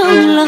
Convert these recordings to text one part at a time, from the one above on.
anh giữ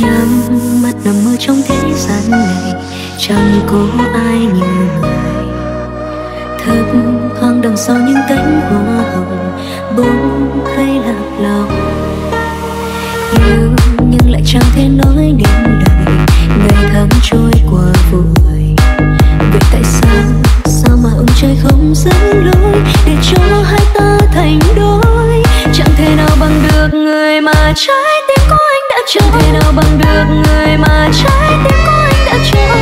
nhắm mắt nằm mơ trong thế gian này. Chẳng có ai như người. Thấp thoáng đằng sau những cánh hoa hồng, bỗng thấy lạc lòng yêu nhưng lại chẳng thể nói nên lời. Ngày tháng trôi qua vội. Vậy tại sao sao mà ông trời không dẫn lối để cho hai ta thành đôi? Chẳng thể nào bằng được người mà trái chẳng thể nào bằng được người mà trái tim của anh đã trao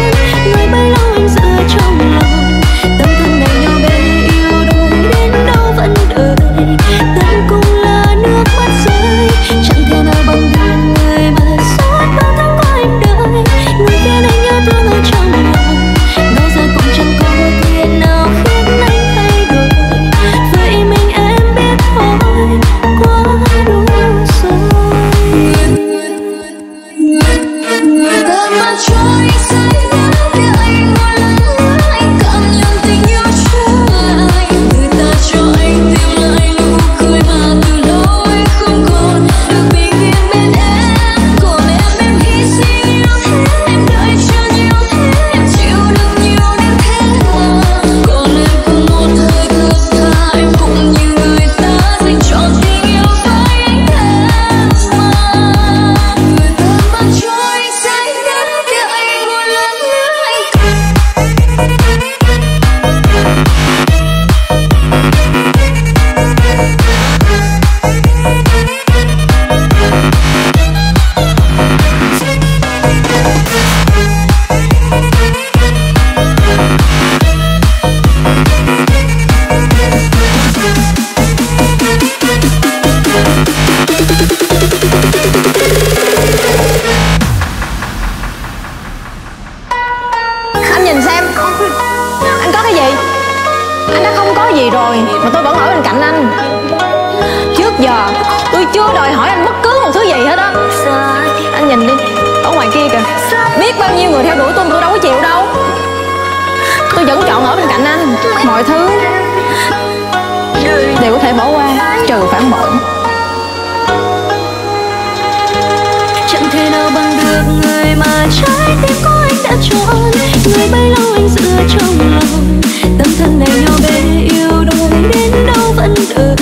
trái tim có anh đã chọn người bấy lâu anh giữ trong lòng. Tâm thân này nhau bé, yêu đôi đến đâu vẫn đợi.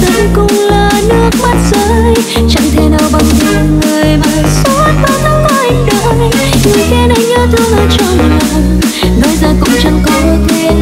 Giờ cũng là nước mắt rơi. Chẳng thể nào bằng tình người mà suốt bao năm có anh đợi. Người khiến anh nhớ thương ở trong lòng. Nói ra cũng chẳng có quyền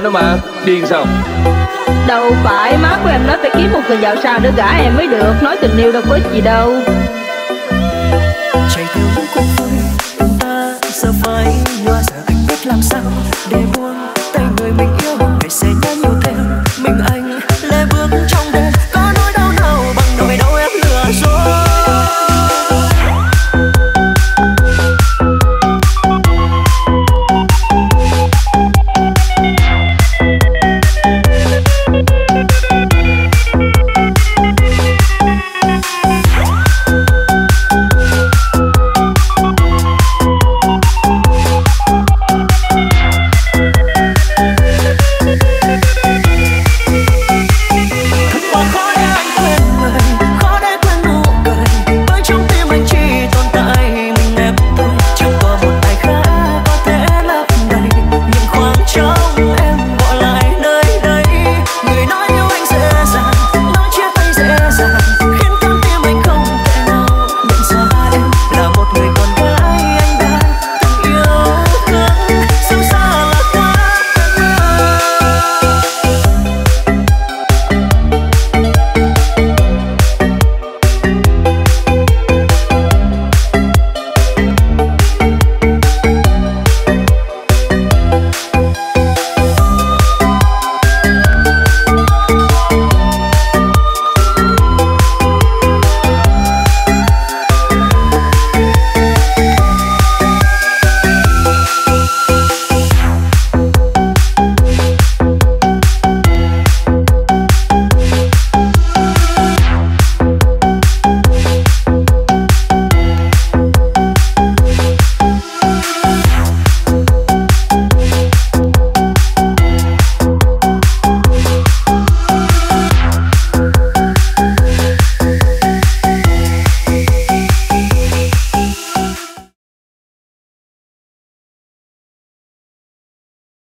lên đó mà. Điên sao? Đâu phải, má của em nói phải kiếm một người giàu sang để gả em mới được. Nói tình yêu đâu có ích gì đâu.